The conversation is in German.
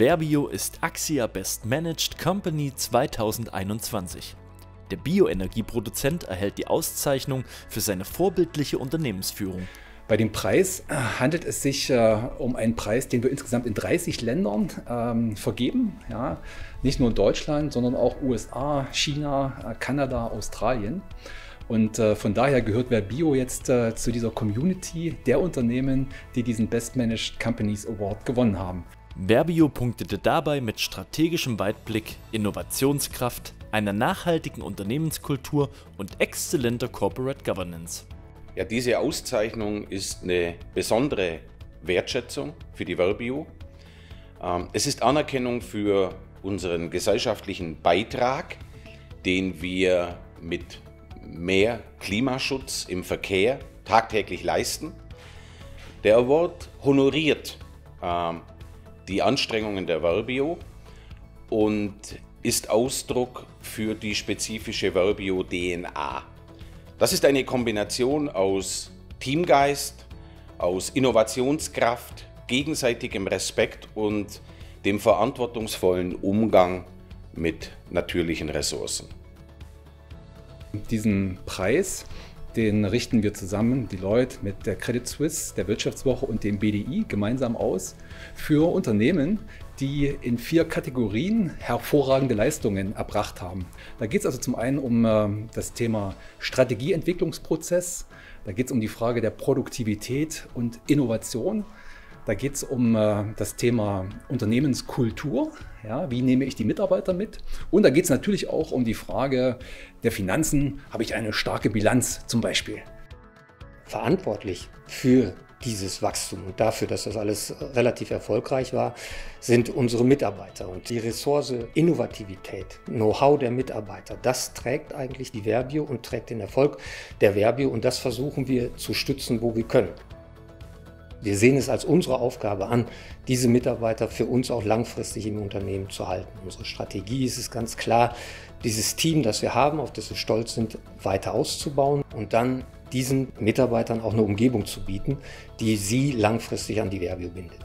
Verbio ist Axia Best Managed Company 2021. Der Bioenergieproduzent erhält die Auszeichnung für seine vorbildliche Unternehmensführung. Bei dem Preis äh, handelt es sich äh, um einen Preis, den wir insgesamt in 30 Ländern ähm, vergeben. Ja? Nicht nur in Deutschland, sondern auch USA, China, äh, Kanada, Australien. Und äh, von daher gehört Verbio jetzt äh, zu dieser Community der Unternehmen, die diesen Best Managed Companies Award gewonnen haben. Verbio punktete dabei mit strategischem Weitblick, Innovationskraft, einer nachhaltigen Unternehmenskultur und exzellenter Corporate Governance. Ja, diese Auszeichnung ist eine besondere Wertschätzung für die Verbio. Ähm, es ist Anerkennung für unseren gesellschaftlichen Beitrag, den wir mit mehr Klimaschutz im Verkehr tagtäglich leisten. Der Award honoriert ähm, die Anstrengungen der Verbio und ist Ausdruck für die spezifische Verbio DNA. Das ist eine Kombination aus Teamgeist, aus Innovationskraft, gegenseitigem Respekt und dem verantwortungsvollen Umgang mit natürlichen Ressourcen. Diesen Preis den richten wir zusammen, die Leute mit der Credit Suisse, der Wirtschaftswoche und dem BDI gemeinsam aus für Unternehmen, die in vier Kategorien hervorragende Leistungen erbracht haben. Da geht es also zum einen um äh, das Thema Strategieentwicklungsprozess, da geht es um die Frage der Produktivität und Innovation. Da geht es um äh, das Thema Unternehmenskultur. Ja, wie nehme ich die Mitarbeiter mit? Und da geht es natürlich auch um die Frage der Finanzen. Habe ich eine starke Bilanz zum Beispiel? Verantwortlich für dieses Wachstum und dafür, dass das alles relativ erfolgreich war, sind unsere Mitarbeiter. Und die Ressource Innovativität, Know-how der Mitarbeiter, das trägt eigentlich die Verbio und trägt den Erfolg der Verbio und das versuchen wir zu stützen, wo wir können. Wir sehen es als unsere Aufgabe an, diese Mitarbeiter für uns auch langfristig im Unternehmen zu halten. Unsere Strategie ist es ganz klar, dieses Team, das wir haben, auf das wir stolz sind, weiter auszubauen und dann diesen Mitarbeitern auch eine Umgebung zu bieten, die sie langfristig an die Verbio bindet.